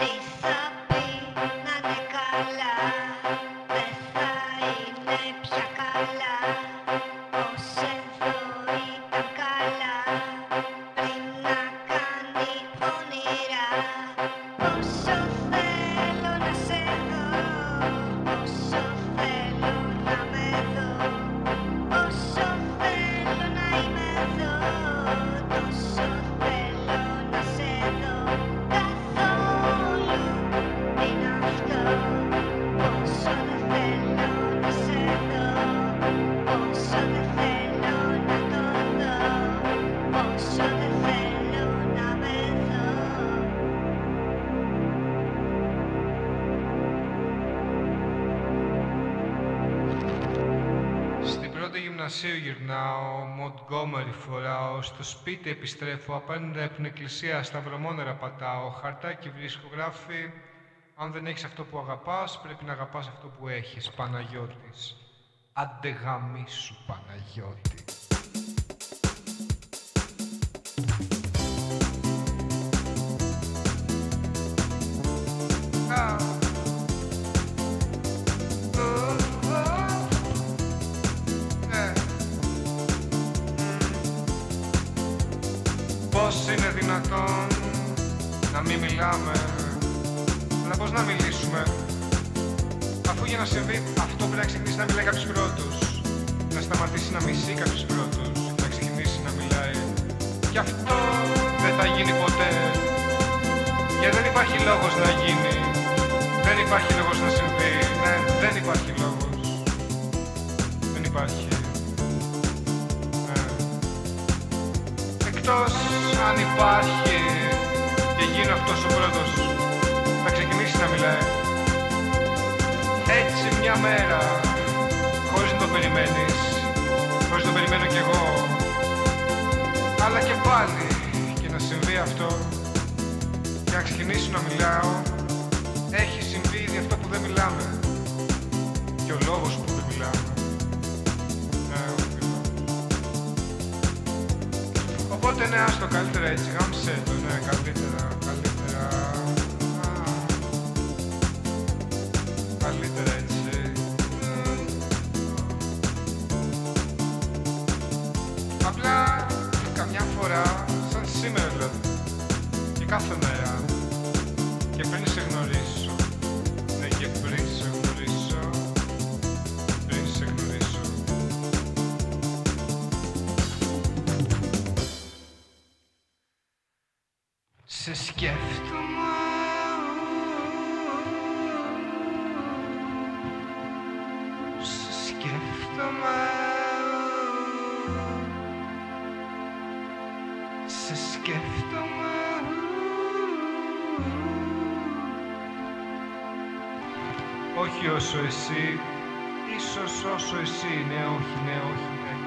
Lisa. Γυμνασίου γυρνάω, Μοντγκόμερι φοράω, στο σπίτι επιστρέφω, απέναντι από την εκκλησία, στα βρωμόνερα πατάω, χαρτάκι βρίσκω, γράφει «Αν δεν έχεις αυτό που αγαπάς, πρέπει να αγαπάς αυτό που έχεις, Παναγιώτης». Άντε γαμίσου, Παναγιώτη. Δυνατόν να μην μιλάμε Αλλά πώς να μιλήσουμε. Αφού για να συμβεί αυτό πρέπει να ξεκινήσει να μιλάει κάποιος πρώτος. Να σταματήσει να μισεί κάποιος πρώτος. Να ξεκινήσει να μιλάει. Κι αυτό δεν θα γίνει ποτέ. Γιατί δεν υπάρχει λόγος να γίνει. Δεν υπάρχει λόγος να συμβεί. Ναι, δεν υπάρχει λόγος. Δεν υπάρχει. Εκτός αν υπάρχει και γίνει αυτός ο πρώτος θα ξεκινήσει να μιλάει. Έτσι μια μέρα χωρίς να το περιμένεις χωρίς να το περιμένω κι εγώ αλλά και πάλι και να συμβεί αυτό και να ξεκινήσω να μιλάω έχεις Οπότε ναι, άστο καλύτερα έτσι, γάμισε το, ναι, καλύτερα, καλύτερα. Καλύτερα έτσι. Απλά καμιά φορά, σαν σήμερα δηλαδή, και κάθε Σε σκέφτομαι. Σε σκέφτομαι. Σε σκέφτομαι. Όχι όσο εσύ Ίσως όσο εσύ Ναι όχι ναι όχι ναι